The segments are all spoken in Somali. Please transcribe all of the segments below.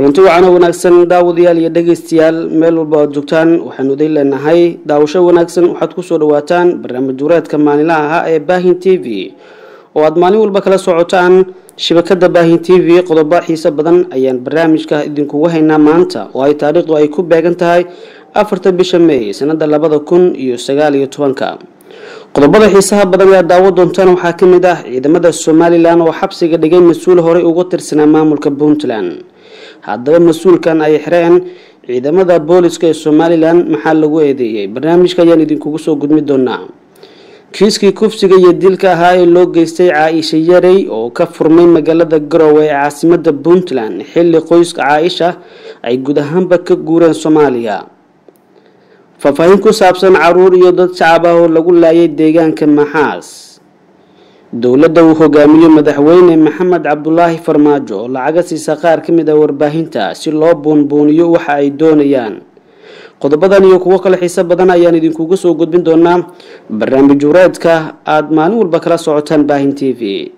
kulanti wacan oo wanaagsan daawadayaal iyo dhegeystayaal meel walba oad joogtaan. Waxaanu idin leenahay daawasho wanaagsan waxaad ku soo dhawaataan barnaamij dureedka maalinlaha ah ee baahin t v oo aada maalin walba kala socotaan. Shabakada baahin t v qodobo xiise badan ayaan barnaamijka idinkugu haynaa maanta oo ay taariikhdu ay ku beegan tahay afarta bisha may sanada labada kun iyo sagaal iyo tobanka. Qodobada xiisaha badan ee daawo doontaan waxaa ka mid ah ciidamada somalilan oo xabsiga dhigay mas'uul horey uga tirsanaa maamulka puntland haddaba mas'uulkan ay xireen ciidamada booliska ee somalilan maxaa lagu eedeeyey barnaamijka ayaan idinkugu soo gudmi doonaa kiiskii kufsiga iyo dilka ahaa ee loo geystay caa-isha yarey oo ka furmay magaalada garowe ee caasimada puntland xilli qoyska caa-isha ay guud ahaanba ka guureen soomaaliya. Faahfaahin ku saabsan carruur iyo dad shacab ah oo lagu laayay deegaanka maxaas dowladda uu hogaamiyo madaxweyne maxamed cabdulaahi farmaajo lacaga siisa qaar ka mid ah warbaahinta si loo buunbuuniyo waxa ay doonayaan. Qodobadan iyo kuwo kale xiise badan ayaan idinkugu soo gudbin doonaa. Barnaamij wareedka aada maalin walba kala socotaan baahin t v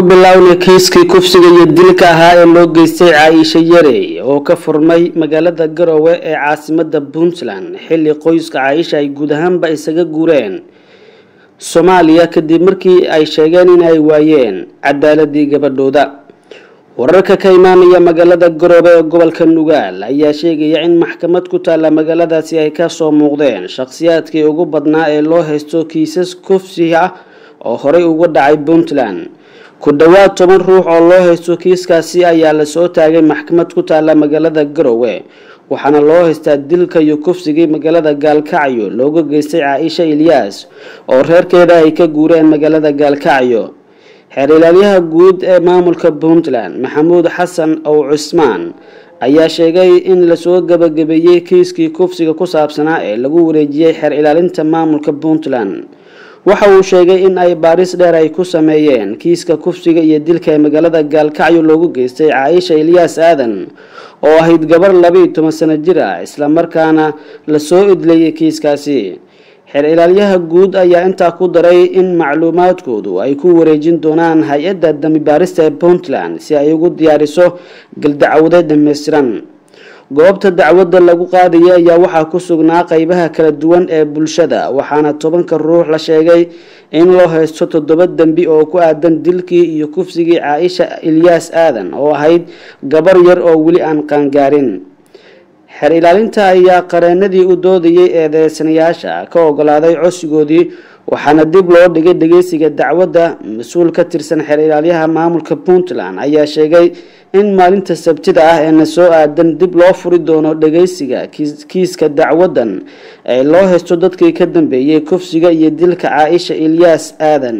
ku bilownay kiiskii kufsiga iyo dilka ahaa ee loo geystay caa-isha yarey oo ka furmay magaalada garowe ee caasimada puntland. Xilli qoyska caa-isha ay guud ahaanba isaga guureen. Soomaaliya kadib markii ay sheegeen in ay waayeen cadaaladii gabadhooda. Wararka ka imaanaya magaalada garowe ee gobolka nugaal ayaa sheegaya in maxkamad ku taalla magaaladaasi ay ka soo muuqdeen shakhsiyaadkii ugu badnaa ee loo haysto kiisas kufsi ah oo horey uga dhacay puntland ku dhowaad toban ruux oo loo haysto kiiskaasi ayaa la soo taagay maxkamad ku taalla magaalada garowe waxaana loo haystaa dilka iyo kufsigii magaalada gaalkacyo. Looga geystay caa-isha ilyaas oo reerkeeda ay ka guureen magaalada gaalkacyo. Xeer ilaalyaha guud ee maamulka puntland maxamuud xasan ow cusmaan ayaa sheegay in la soo gabagabeeyey kiiskii kufsiga ku saabsanaa ee lagu wareejiyey xeer ilaalinta maamulka puntland waxa uu sheegay in ay baaris dheer ay ku sameeyeen. Kiiska kufsiga iyo dilka ee magaalada gaalkacyo loogu geystay caa-isha ilyaas aadan oo ahayd gabar labaiyo toban sano jir ah islamarkaana la soo idleeyay kiiskaasi. Xeer ilaalyaha guud ayaa intaa ku daray in macluumaadkoodu ay ku wareejin doonaan hay'adda dambi baarista ee puntland si ay ugu diyaariso galdacwadeed dhammaystiran goobta dacwadda lagu qaadaya ayaa waxaa ku sugnaa qeybaha kala duwan ee bulshada waxaana tobanka ruux la sheegay in loo haysto toddoba dembi oo ku aadan dilkii iyo kufsigii caa-isha ilyaas aadan oo ahayd gabar yar oo weli aan qaangaarin xeer ilaalinta ayaa qareenadii u doodayay eedeysanayaasha ka ogolaaday codsigoodii waxaana dib loo dhigay dhegeysiga dacwadda. Mas'uul ka tirsan xeer ilaalyaha maamulka puntland ayaa sheegay in maalinta sabtida ah ee na soo aadan dib loo furi doono dhageysiga kiiska dacwadan ee loo haysto dadkii ka dambeeyey kufsiga iyo dilka caa-isha ilyaas aadan.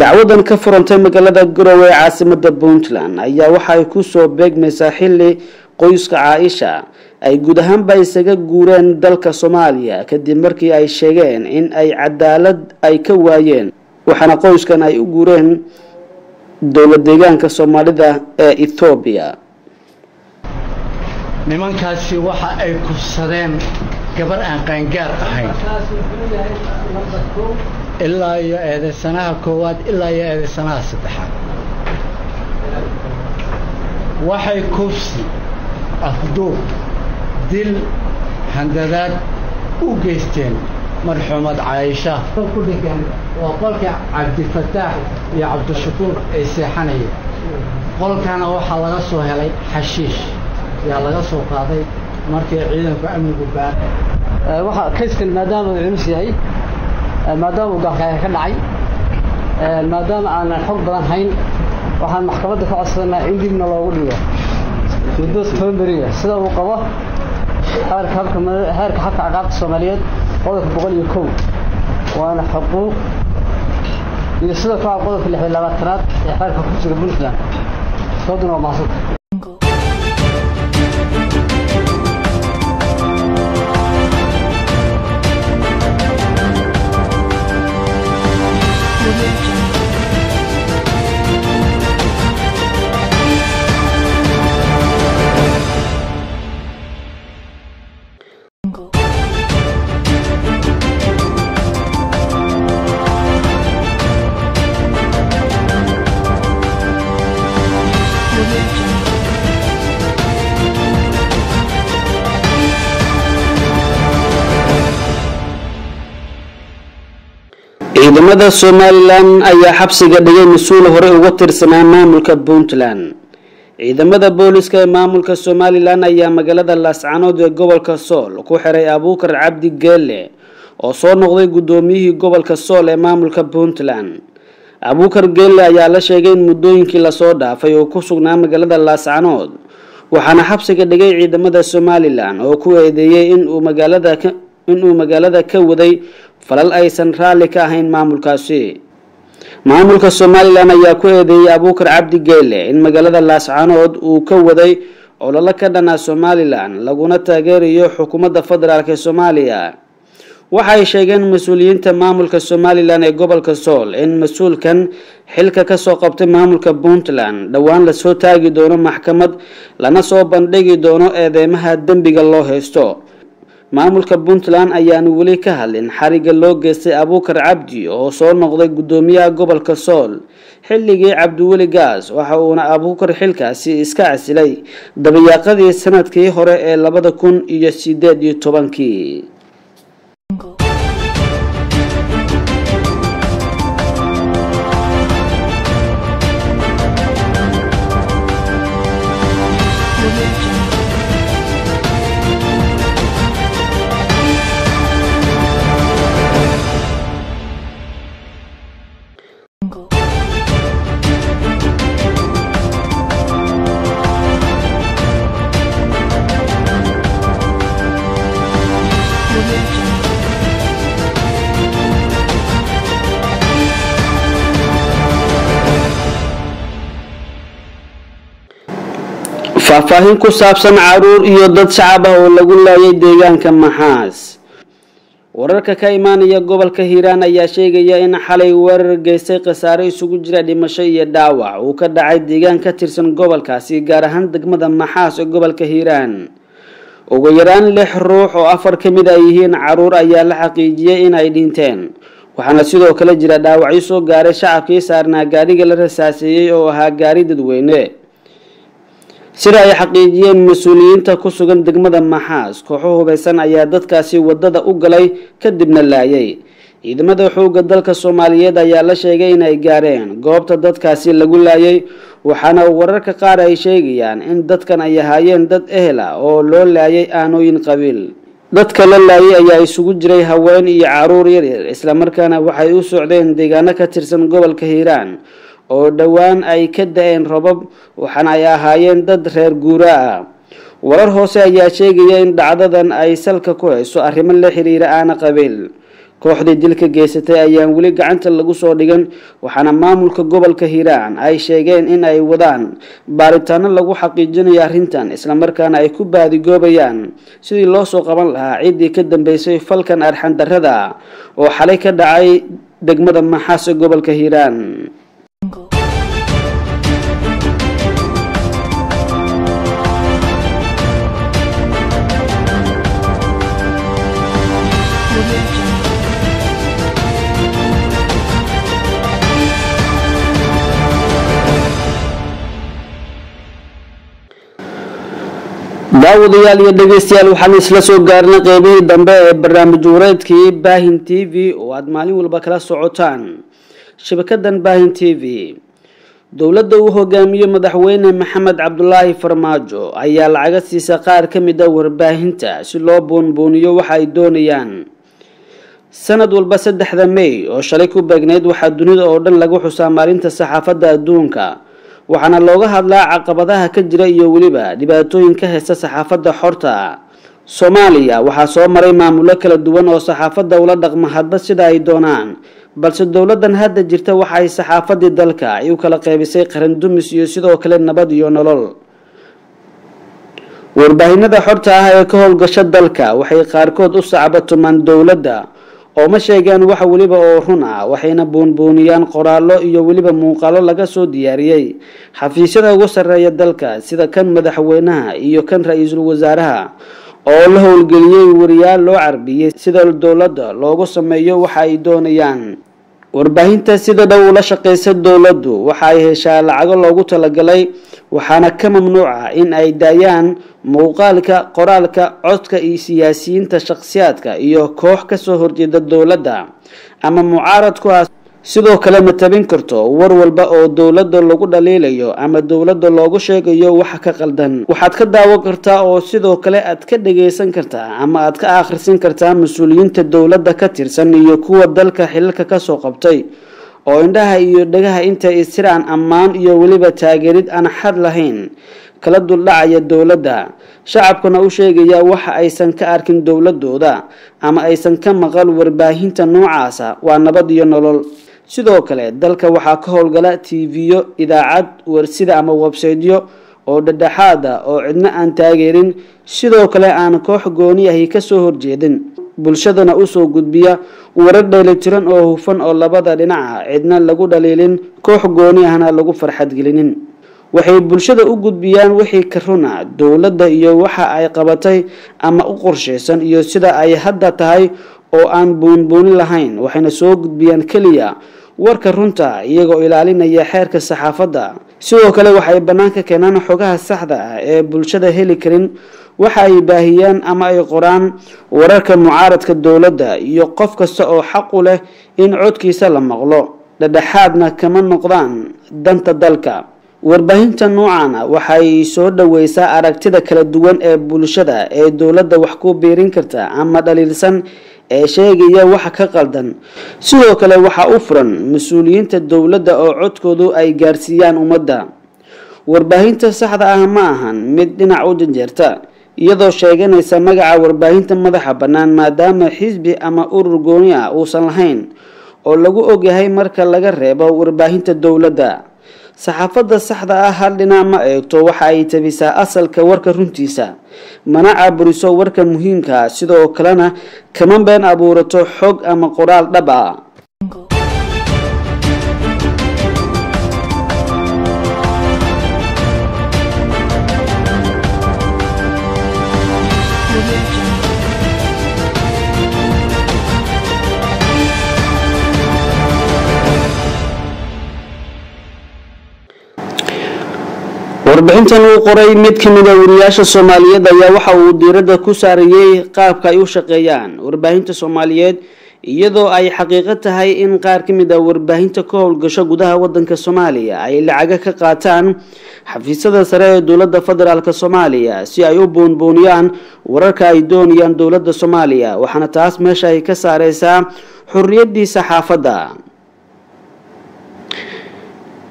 Dacwadan ka furantay magaalada garowe caasimada puntland ayaa waxaay ku soo beegmaysaa xilli qoyska caa-isha ay guud ahaanba isaga guureen dalka soomaaliya kadib markii ay sheegeen in ay cadaalad ay ka waayeen waxaana qoyskan ay u guureen dowlad deegaanka soomaalida ee ethoobiya nimankaasi waxa ay kufsadeen gabar aan qaangaar ahayn. Ilaa iyo eedaysanaha koowaad ilaa iyo eedaysanaha saddexaad. Waxay kufsi afduub dil handadaad u geysteen marxuumad caaisha ku dhigan waa qolka cabdifataax iyo cabdishakuur ay seexanayeen qolkana waxaa laga soo helay xashiish ayaa laga soo qaaday markii ciidanku amnigu baar waxaa kayskan maadaama uu culus yahay maadaama uu gaalkaaga ka dhacay maadaama aanan xog badan hayn waxaan maxkamadda ka codsanaa in dibna loogu dhigo muddo toban beriga sida uu qabo heerka habka heerka habka caqaabta soomaaliyeed qodobka boqol iyo kow waana xuquuq iyo sidoo kale qodobka lix iyo labaatanaad ee xeerka kursiga puntland sooduna waa ciidamada somalilan ayaa xabsiga dhigay mas'uul hore uga tirsanaa maamulka puntland. Ciidamada booliska ee maamulka somalilan ayaa magaalada laascanood ee gobolka sool ku xiray abuukar cabdi geelle oo soo noqday guddoomiyihii gobolka sool ee maamulka puntland. Abuukar geelle ayaa la sheegay in muddooyinkii la soo dhaafay uu ku sugnaa magaalada laascanood waxaana xabsiga dhigay ciidamada somalilan oo ku eedeeyey inuu magaalada inuu magaalada ka waday falal aysan raalli ka ahayn maamulkaasi. Maamulka somalilan ayaa ku eedeeyey abuukar cabdi geelle in magaalada laascanood uu ka waday ololo ka dhanaa somalilan laguna taageerayo xukuumadda federaalk ee soomaaliya. Waxay sheegeen mas'uuliyiinta maamulka somalilan ee gobolka sool in mas'uulkan xilka ka soo qabtay maamulka puntland dhowaan la soo taagi doono maxkamad lana soo bandhigi doono eedeymaha dembiga loo haysto maamulka puntland ayaanu weli ka hadlin xariga loo geystay abuukar cabdi oo soo noqday guddoomiyaha gobolka sool xilligii cabdiweli gaas waxa uuna abuukar xilkaasi iska casilay dabayaaqadii sannadkii hore ee labada kun iyo sideed iyo tobankii faahfaahin ku saabsan carruur iyo dad shacab ah oo lagu laayay deegaanka maxaas. Wararka ka imaanaya gobolka hiiraan ayaa sheegaya in xalay weerar geystay khasaare isugu jira dhimasho iyo dhaawac. Uu ka dhacay deegaan ka tirsan gobolkaasi gaar ahaan degmada maxaas ee gobolka hiiraan ugu yaraan lix ruux oo afar ka mid ay yihiin carruur ayaa la xaqiijiyey in ay dhinteen. Waxaana sidoo kale jira dhaawacyo soo gaaray shacabkii saarnaa gaadhiga la rasaaseeyey oo ahaa gaari dadweyne. Sida ay xaqiijiyeen mas'uuliyiinta ku sugan degmada maxaas kooxo hubaysan ayaa dadkaasi waddada u galay kadibna laayay ciidamada xoogga dalka soomaaliyeed ayaa la sheegay inay gaareen goobta dadkaasi lagu laayay waxaana wararka qaar ay sheegayaan in dadkan ay ahaayeen dad ehel ah oo loo laayay aanooyin qabiil. Dadka la laayay ayaa isugu jiray haween iyo carruur yaryar islamarkaana waxay u socdeen deegaano ka tirsan gobolka hiiraan oo dhowaan ay ka da'een robab waxaana ay ahaayeen dad reer guura ah warar hoose ayaa sheegaya in dhacdadan ay salka ku hayso arrimo la xiriira aana qabiil kooxdii dilka geysatay ayaan weli gacanta lagu soo dhigan waxaana maamulka gobolka hiiraan ay sheegeen in ay wadaan baaritaano lagu xaqiijinayo arrintan islamarkaana ay ku baadigoobayaan sidii loo soo qaban lahaa ciddii ka dambeysay falkan arxandarrada oo xalay ka dhacay degmada maxaas ee gobolka hiiraan daawadayaal iyo dhegeystayaal waxaan isla soo gaarnay qeybihii dambe ee barnaamij wareedkii baahin t v oo aada maalin walba kala socotaan. Shabakadan baahin t v. Dowladda uu hogaamiyo madaxweyne maxamed cabdulaahi farmaajo ayaa lacaga siisa qaar ka mid a warbaahinta si loo buunbuuniyo waxa ay doonayaan. Sanad walba saddexda may oo shalay ku beegneyd waxaa dunida oo dhan lagu xusaa maalinta saxaafadda adduunka waxaana looga hadlaa caqabadaha ka jira iyo weliba dhibaatooyin ka haysta saxaafadda xorta. Soomaaliya waxaa soo maray maamulo kala duwan oo saxaafadda ula dhaqma hadba sida ay doonaan balse dowladan hadda jirta waxa ay saxaafadii dalka ay u kala qeybisay qaran dumis iyo sidoo kale nabad iyo nolol. Warbaahinada xorta ah ee ka howlgasha dalka waxay qaarkood u sacbatumaan dowladda oo ma sheegaan wax weliba oo run ah waxayna buunbuuniyaan qoraallo iyo weliba muuqaalo laga soo diyaariyey xafiisyada ugu sarreeya dalka sida kan madaxweynaha iyo kan ra'iisul wasaaraha oo la howlgeliyey wariyaal loo carbiyey sida dowladda loogu sameeyo waxa ay doonayaan. Warbaahinta sida dhow ula shaqeysa dowladdu waxa ay heshaa lacago loogu talagalay waxaana ka mamnuuca in ay daayaan muuqaalka qoraalka codka iyo siyaasiyiinta shakhsiyaadka iyo koox ka soo horjeeda dowladda ama mucaarad ku ah. Sidoo kale ma tabin karto war walba oo dowladda lagu dhaliilayo ama dowladda loogu sheegayo waxa ka qaldan waxaad ka daawan kartaa oo sidoo kale aad ka dhagaysan kartaa ama aad ka akhrisan kartaa mas'uuliyiinta dowladda ka tirsan iyo kuwa dalka xilalka ka soo qabtay oo indhaha iyo dhagaha intay istiraan ammaan iyo weliba taageerid aan xad lahayn kala duldhacaya dowladda. Shacabkuna u sheegaya waxa aysan ka arkin dowladooda ama aysan ka maqal warbaahinta noocaasa waa nabad iyo nolol. Sidoo kale dalka waxaa ka howlgala tv-yo idaacad warsida ama websaytyo oo dhadhexaada oo cidna aan taageerin. Sidoo kale aan koox gooni ahi ka soo horjeedin bulshadana u soo gudbiya warar dheelitiran oo hufan oo labada dhinaca cidna lagu dhaliilin koox gooni ahna lagu farxadgelinin waxay bulshada u gudbiyaan wixii ka runa dowladda iyo waxa ay qabatay ama u qorshaysan iyo sida ay hadda tahay oo aan buunbuunin lahayn. Waxayna soo gudbiyaan keliya warka runta iyagoo ilaalinaya xeerka saxaafadda sidoo kale waxay bannaanka keenaan xogaha saxda ah ee bulshada heli karin waxa ay baahiyaan ama ay qoraan wararka mucaaradka dowladda iyo qof kasta oo xaq u leh in codkiisa la maqlo. Dhadhexaadna kama noqdaan danta dalka. Warbaahinta noocana waxay soo dhaweysaa aragtida kala duwan ee bulshada ee dowladda wax ku biirin karta ama dhaliilsan ee sheegaya waxa ka qaldan. Sidoo kale waxaa u furan mas'uuliyiinta dowladda oo codkoodu ay gaarsiiyaan ummadda. Warbaahinta saxda ah ma ahan mid dhinac u janjeerta iyadoo sheeganaysa magaca warbaahinta madaxa bannaan maadaama xisbi ama urur gooni ah uusan lahayn oo lagu ogyahay marka laga reebo warbaahinta dowladda saxaafadda saxda ah hal dhinac ma eegto waxa ay tabisaa asalka warka runtiisa. Mana caburiso warka muhiimka sidoo kalena kama been abuurato xog ama qoraal dhab ah warbixintan uu qoray mid ka mid a wariyaasha soomaaliyeed ayaa waxa uu diiradda ku saarayey qaabka ay u shaqeeyaan. Warbaahinta soomaaliyeed iyadoo ay xaqiiqo tahay in qaar ka mid a warbaahinta ka howlgasho gudaha wadanka soomaaliya ay lacaga ka qaataan xafiisyada sare ee dowladda federaalk soomaaliya si ay u boonbooniyaan wararka ay doonayaan dowladda soomaaliya waxaana taas meesha ay ka saareysaa xorriyaddii saxaafadda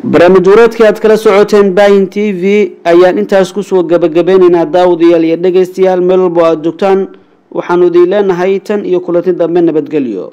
barnaamij wareedkii aad kala socoteen bahin t v ayaan intaas ku soo gabagabeyneynaa daawadayaal iyo dhegaystayaal meel walbo aada joogtaan. Waxaanu idiin leenahay tan iyo kulanti dambe nabadgelyo